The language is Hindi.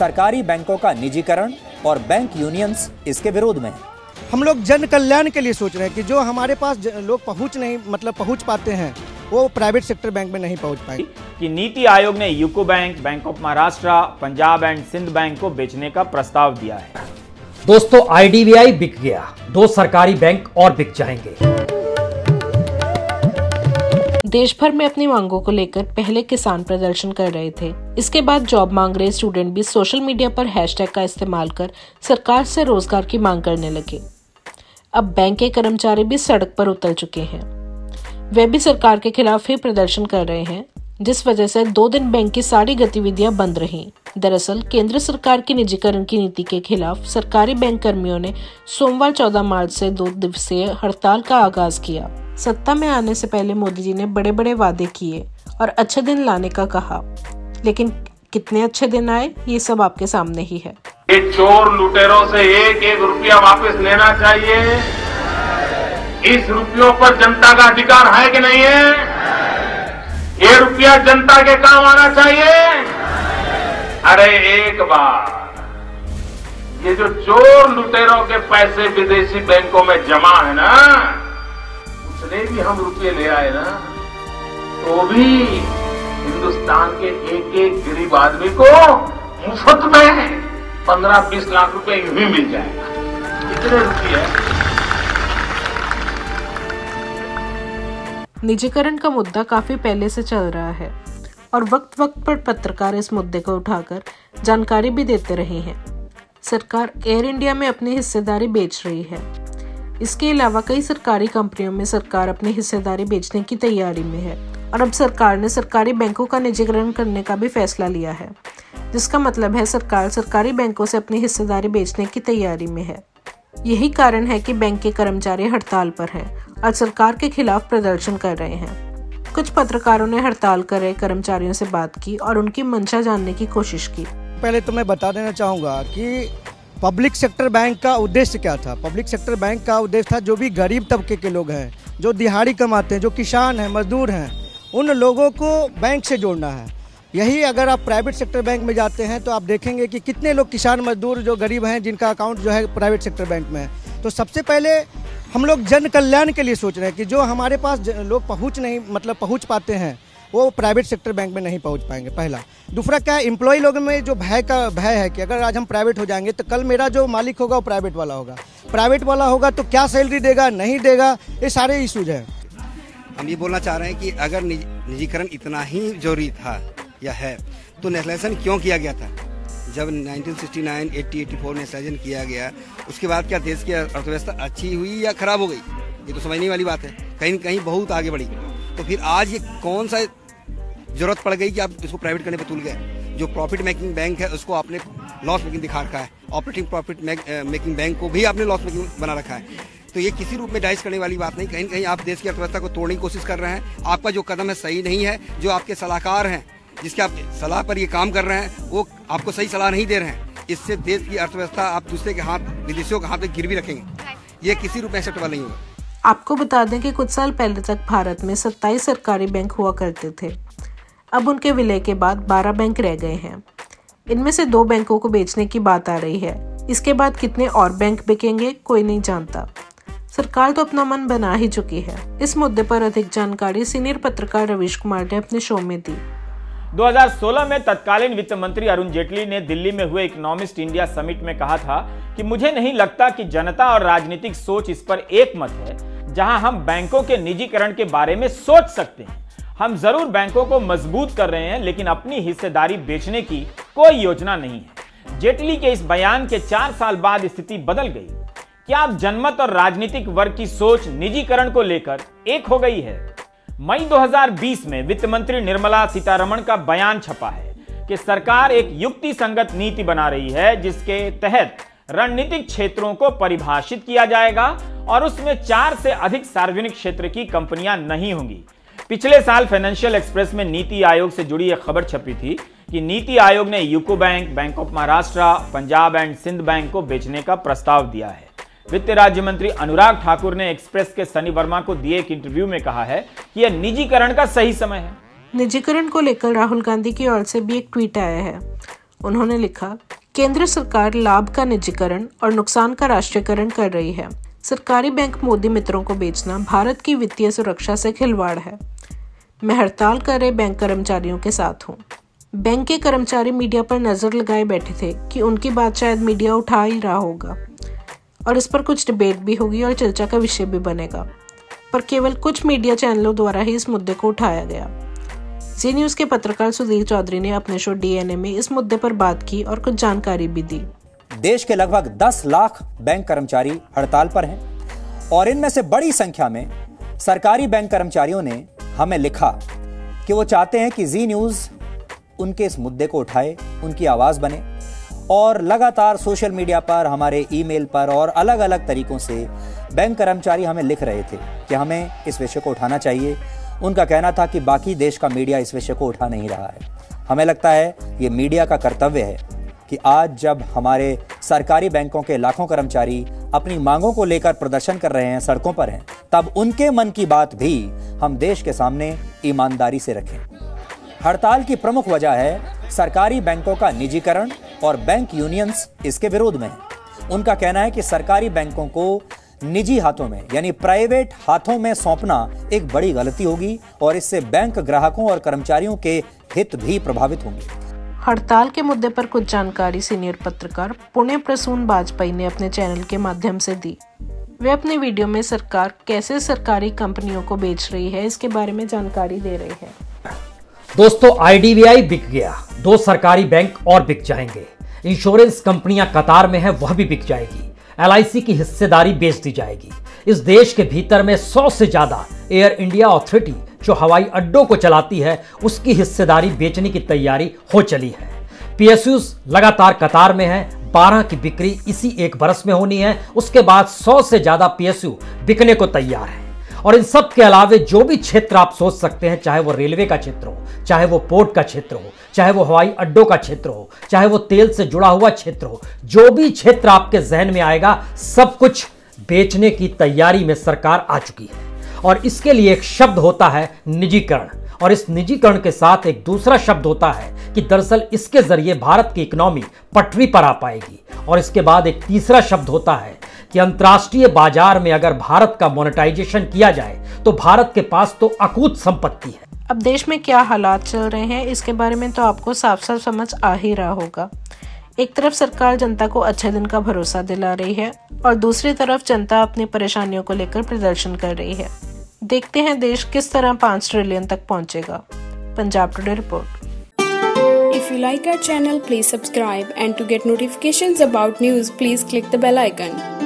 सरकारी बैंकों का निजीकरण और बैंक यूनियंस इसके विरोध में है। हम लोग जन कल्याण के लिए सोच रहे हैं कि जो हमारे पास लोग पहुँच नहीं मतलब पहुँच पाते हैं वो प्राइवेट सेक्टर बैंक में नहीं पहुँच पाएँगे। कि नीति आयोग ने UCO bank bank of Maharashtra Punjab and Sind bank को बेचने का प्रस्ताव दिया है। दोस्तों आईडीबीआई बिक गया। दो सरकारी बैंक और बिक जाएँगे। देश भर में अपनी मांगों को लेकर पहले किसान प्रदर्शन कर रहे थे। इसके बाद जॉब मांग रहे स्टूडेंट भी सोशल मीडिया पर हैशटैग का इस्तेमाल कर सरकार से रोज़गार की मांग करने लगे। अब बैंक के कर्मचारी भी सड़क पर उतर चुके हैं। वे भी सरकार के खिलाफ ही प्रदर्शन कर रहे हैं, जिस वजह से दो दिन बैंक की सारी गतिविधियाँ बंद रहीं। दरअसल, केंद्र सरकार की निजीकरण की नीति के खिलाफ सरकारी बैंक कर्मियों ने सोमवार 14 मार्च से दो दिवसीय हड़ताल का आगाज़ किया। सत्ता में आने से पहले मोदी जी ने बड़े बड़े वादे किए और अच्छे दिन लाने का कहा। लेकिन कितने अच्छे दिन आए, ये सब आपके सामने ही है। ये चोर लुटेरों से एक एक रुपया वापस लेना चाहिए। इस रुपयों पर जनता का अधिकार है कि नहीं है? ये रुपया जनता के काम आना चाहिए। अरे एक बार, ये जो चोर लुटेरों के पैसे विदेशी बैंकों में जमा है ना उसने भी हम रुपये ले आए ना तो भी हिंदुस्तान के एक एक गरीब आदमी को मुफ़्त में पंद्रह बीस लाख रुपए यूँ ही मिल जाएगा। कितने रुपये निजीकरण का मुद्दा काफ़ी पहले से चल रहा है और वक्त वक्त पर पत्रकार इस मुद्दे को उठाकर जानकारी भी देते रहे हैं। सरकार एयर इंडिया में अपनी हिस्सेदारी बेच रही है। इसके अलावा कई सरकारी कंपनियों में सरकार अपनी हिस्सेदारी बेचने की तैयारी में है और अब सरकार ने सरकारी बैंकों का निजीकरण करने का भी फैसला लिया है, जिसका मतलब है सरकार सरकारी बैंकों से अपनी हिस्सेदारी बेचने की तैयारी में है। यही कारण है कि बैंक के कर्मचारी हड़ताल पर हैं और सरकार के खिलाफ प्रदर्शन कर रहे हैं। कुछ पत्रकारों ने हड़ताल कर रहे कर्मचारियों से बात की और उनकी मंशा जानने की कोशिश की। पहले तो मैं बता देना चाहूँगा कि पब्लिक सेक्टर बैंक का उद्देश्य क्या था? पब्लिक सेक्टर बैंक का उद्देश्य था जो भी गरीब तबके के लोग हैं, जो दिहाड़ी कमाते हैं, जो किसान हैं, मजदूर हैं, उन लोगों को बैंक से जोड़ना है। यही अगर आप प्राइवेट सेक्टर बैंक में जाते हैं तो आप देखेंगे कि कितने लोग किसान, मजदूर, जो गरीब हैं, जिनका अकाउंट जो है प्राइवेट सेक्टर बैंक में है। तो सबसे पहले हम लोग जन कल्याण के लिए सोच रहे हैं कि जो हमारे पास लोग पहुँच नहीं मतलब पहुँच पाते हैं वो प्राइवेट सेक्टर बैंक में नहीं पहुँच पाएँगे पहला। दूसरा क्या है एम्प्लॉय लोगों में जो भय का भय है कि अगर आज हम प्राइवेट हो जाएँगे तो कल मेरा जो मालिक होगा वो प्राइवेट वाला होगा। प्राइवेट वाला होगा तो क्या सैलरी देगा नहीं देगा ये सारे इशूज हैं। हम ये बोलना चाह रहे हैं कि अगर निजीकरण इतना ही ज़रूरी था या है तो नेशनलाइजेशन क्यों किया गया था? जब 1969, 80, 84 नेशनलाइजेशन किया गया उसके बाद क्या देश की अर्थव्यवस्था अच्छी हुई या खराब हो गई? ये तो समझने वाली बात है। कहीं कहीं बहुत आगे बढ़ी। तो फिर आज ये कौन सा ज़रूरत पड़ गई कि आप इसको प्राइवेट करने पर तुल गए। जो प्रॉफिट मेकिंग बैंक है, उसको आपने लॉस मेकिंग दिखा रखा है। ऑपरेटिंग प्रॉफिट मेकिंग बैंक को भी आपने लॉस मेकिंग बना रखा है। तो ये किसी रूप में डाइस करने वाली बात नहीं। कहीं कहीं आप देश की अर्थव्यवस्था को तोड़ने की कोशिश कर रहे हैं। आपका जो कदम है सही नहीं है, जो आपके सलाहकार हैं, जिसके आप सलाह पर ये काम कर रहे हैं, वो आपको सही सलाह नहीं दे रहे हैं। इससे देश की अर्थव्यवस्था आप दूसरे के हाथ, विदेशियों के हाथ में गिरवी रखेंगे। ये किसी रूप में एक्सेप्टेबल नहीं होगा। आपको बता दें कि कुछ साल पहले तक भारत में 27 सरकारी बैंक हुआ करते थे। अब उनके विलय के बाद 12 बैंक रह गए हैं। इनमें से दो बैंकों को बेचने की बात आ रही है। इसके बाद कितने और बैंक बिकेंगे, कोई नहीं जानता। सरकार तो अपना मन बना ही चुकी है। इस मुद्दे पर अधिक जानकारी सीनियर पत्रकार रवीश कुमार ने अपने शो में दी। 2016 में तत्कालीन वित्त मंत्री अरुण जेटली ने दिल्ली में हुए इकोनॉमिस्ट इंडिया समिट में कहा था कि मुझे नहीं लगता कि जनता और राजनीतिक सोच इस पर एक मत है, जहाँ हम बैंकों के निजीकरण के बारे में सोच सकते हैं। हम ज़रूर बैंकों को मज़बूत कर रहे हैं, लेकिन अपनी हिस्सेदारी बेचने की कोई योजना नहीं है। जेटली के इस बयान के चार साल बाद स्थिति बदल गई। क्या अब जनमत और राजनीतिक वर्ग की सोच निजीकरण को लेकर एक हो गई है? मई 2020 में वित्त मंत्री निर्मला सीतारमण का बयान छपा है कि सरकार एक युक्ति संगत नीति बना रही है, जिसके तहत रणनीतिक क्षेत्रों को परिभाषित किया जाएगा और उसमें चार से अधिक सार्वजनिक क्षेत्र की कंपनियाँ नहीं होंगी। पिछले साल फाइनेंशियल एक्सप्रेस में नीति आयोग से जुड़ी एक खबर छपी थी कि नीति आयोग ने UCO bank bank of Maharashtra Punjab and Sind bank को बेचने का प्रस्ताव दिया है। वित्त राज्य मंत्री अनुराग ठाकुर ने एक्सप्रेस के सनी वर्मा को दिए एक इंटरव्यू में कहा है कि यह निजीकरण का सही समय है। निजीकरण को लेकर राहुल गांधी की ओर से भी एक ट्वीट आया है। उन्होंने लिखा, केंद्र सरकार लाभ का निजीकरण और नुकसान का राष्ट्रीयकरण कर रही है। सरकारी बैंक मोदी मित्रों को बेचना भारत की वित्तीय सुरक्षा से खिलवाड़ है। मैं हड़ताल कर रहे बैंक कर्मचारियों के साथ हूँ। बैंक के कर्मचारी मीडिया पर नज़र लगाए बैठे थे कि उनकी बात शायद मीडिया उठा ही रहा होगा। और इस पर कुछ डिबेट भी होगी और चर्चा का विषय भी बनेगा। पर केवल कुछ मीडिया चैनलों द्वारा ही इस मुद्दे को उठाया गया। जी न्यूज़ के पत्रकार सुधीर चौधरी ने अपने शो डीएनए में इस मुद्दे पर बात की और कुछ जानकारी भी दी। देश के लगभग 10 लाख बैंक कर्मचारी हड़ताल पर हैं और इनमें से बड़ी संख्या में सरकारी बैंक कर्मचारियों ने हमें लिखा कि वो चाहते हैं कि जी न्यूज़ उनके इस मुद्दे को उठाए, उनकी आवाज़ बने और लगातार सोशल मीडिया पर, हमारे ईमेल पर और अलग अलग तरीकों से बैंक कर्मचारी हमें लिख रहे थे कि हमें इस विषय को उठाना चाहिए। उनका कहना था कि बाकी देश का मीडिया इस विषय को उठा नहीं रहा है। हमें लगता है ये मीडिया का कर्तव्य है कि आज जब हमारे सरकारी बैंकों के लाखों कर्मचारी अपनी मांगों को लेकर प्रदर्शन कर रहे हैं, सड़कों पर हैं। तब उनके मन की बात भी हम देश के सामने ईमानदारी से रखें। हड़ताल की प्रमुख वजह है सरकारी बैंकों का निजीकरण और बैंक यूनियंस इसके विरोध में है। उनका कहना है कि सरकारी बैंकों को निजी हाथों में, यानी प्राइवेट हाथों में सौंपना एक बड़ी गलती होगी और इससे बैंक ग्राहकों और कर्मचारियों के हित भी प्रभावित होंगे। हड़ताल के मुद्दे पर कुछ जानकारी सीनियर पत्रकार पुणे प्रसून बाजपेयी ने अपने चैनल के माध्यम से दी। वे अपने वीडियो में सरकार, कैसे सरकारी कंपनियों को बेच रही है, इसके बारे में जानकारी दे रहे हैं। दोस्तों आईडीबीआई बिक गया। दो सरकारी बैंक और बिक जाएँगे। इंश्योरेंस कंपनियाँ कतार में है, वह भी बिक जाएगी। LIC की हिस्सेदारी बेच दी जाएगी। इस देश के भीतर में सौ से ज़्यादा एयर इंडिया अथॉरिटी जो हवाई अड्डों को चलाती है, उसकी हिस्सेदारी बेचने की तैयारी हो चली है। पीएसयू लगातार कतार में है 12 की बिक्री इसी एक बरस में होनी है, उसके बाद 100 से ज़्यादा पीएसयू बिकने को तैयार है। और इन सब के अलावे जो भी क्षेत्र आप सोच सकते हैं, चाहे वो रेलवे का क्षेत्र हो, चाहे वो पोर्ट का क्षेत्र हो, चाहे वो हवाई अड्डों का क्षेत्र हो, चाहे वो तेल से जुड़ा हुआ क्षेत्र हो, जो भी क्षेत्र आपके जहन में आएगा, सब कुछ बेचने की तैयारी में सरकार आ चुकी है। और इसके लिए एक शब्द होता है निजीकरण। और इस निजीकरण के साथ एक दूसरा शब्द होता है कि दरअसल इसके ज़रिए भारत की इकोनॉमी पटरी पर आ पाएगी। और इसके बाद एक तीसरा शब्द होता है कि अंतर्राष्ट्रीय बाज़ार में अगर भारत का मोनेटाइजेशन किया जाए तो भारत के पास तो अकूत संपत्ति है। अब देश में क्या हालात चल रहे हैं, इसके बारे में तो आपको साफ़ साफ़ समझ आ ही रहा होगा। एक तरफ़ सरकार जनता को अच्छे दिन का भरोसा दिला रही है और दूसरी तरफ़ जनता अपनी परेशानियों को लेकर प्रदर्शन कर रही है। देखते हैं देश किस तरह पाँच ट्रिलियन तक पहुंचेगा। Punjab today report if you like our channel please subscribe and to get notification about news please click the bell icon